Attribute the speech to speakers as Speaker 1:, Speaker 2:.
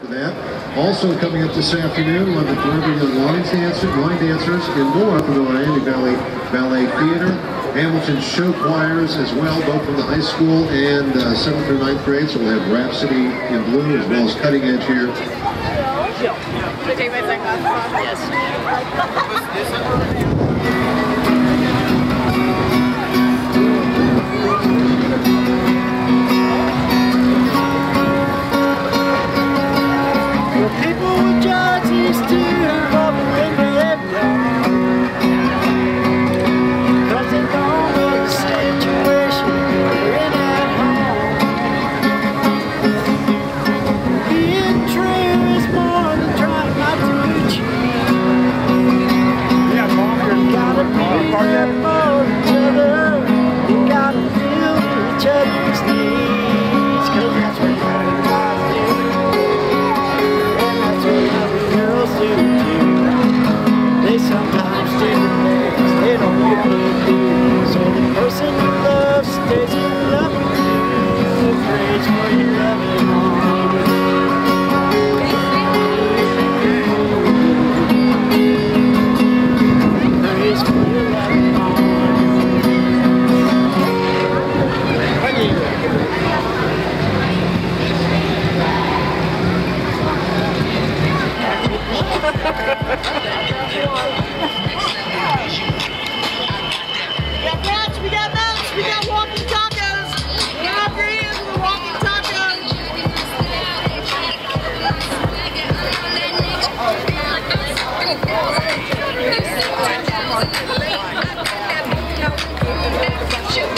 Speaker 1: For that. Also coming up this afternoon, we'll have the Forever Young Line Dancers, line dancers indoor up in the Miami Valley Ballet Theater. Hamilton show choirs as well, both from the high school and uh, 7th through 9th grade. So we'll have Rhapsody in Blue as well as Cutting Edge here. Should I take
Speaker 2: my sunglasses off? Yes. shepherds need. We got walking tacos. Get up your hands for walking tacos. Shoot.